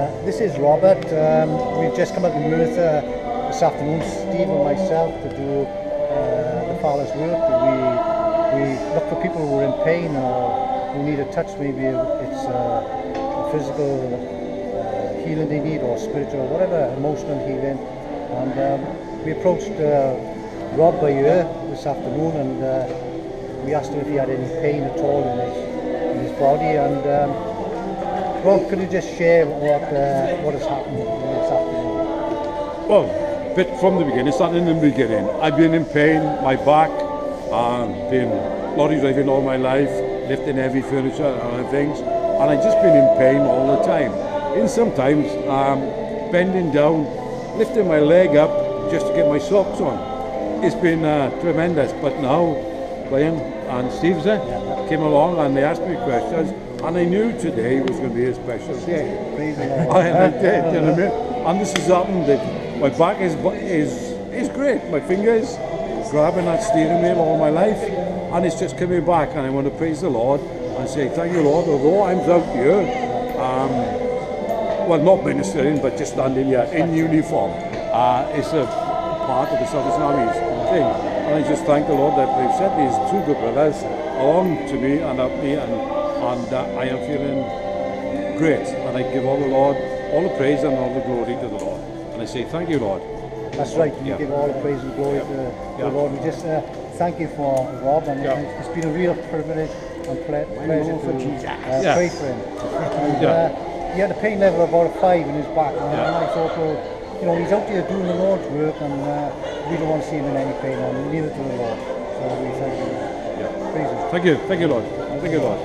Uh, this is Robert. Um, we've just come up to Merthyr this afternoon, Steve and myself, to do uh, the Father's work. We, we look for people who are in pain or who need a touch. Maybe it's uh, a physical uh, healing they need or spiritual, whatever, emotional healing. And um, we approached uh, Rob by here this afternoon and uh, we asked him if he had any pain at all in his, in his body. And um, Rob, could you just share what uh, what has happened this afternoon? Well, bit from the beginning, starting in the beginning. I've been in pain, my back, and been lorry driving all my life, lifting heavy furniture and other things, and I've just been in pain all the time. In sometimes um, bending down, lifting my leg up just to get my socks on. It's been uh, tremendous, but now Brian and Steve yeah. came along and they asked me questions and I knew today was going to be a special day. Praise the Lord. and I did, you know what I mean? And this has happened that my back is is is great. My fingers grabbing that steering wheel all my life, and it's just coming back. And I want to praise the Lord and say thank you, Lord. Although I'm out here, um, well, not ministering, but just standing here in uniform, uh, it's a part of the Salvation Army's thing. And I just thank the Lord that they've sent these two good brothers along to me and up me and and uh, I am feeling great. And I give all the Lord all the praise and all the glory to the Lord. And I say thank you Lord. That's right. You yeah. give all the praise and glory yeah. to, to yeah. the Lord. We just uh, thank you for Rob and it's been a real privilege and ple pleasure to uh, pray for him. And, uh, he had a pain level of about a five in his back. And I thought well you know he's out there doing the Lord's work and uh, we don't want to see him in any pain and neither do the Lord so we thank you. Yeah. Thank you, thank you Lord, thank you Lord.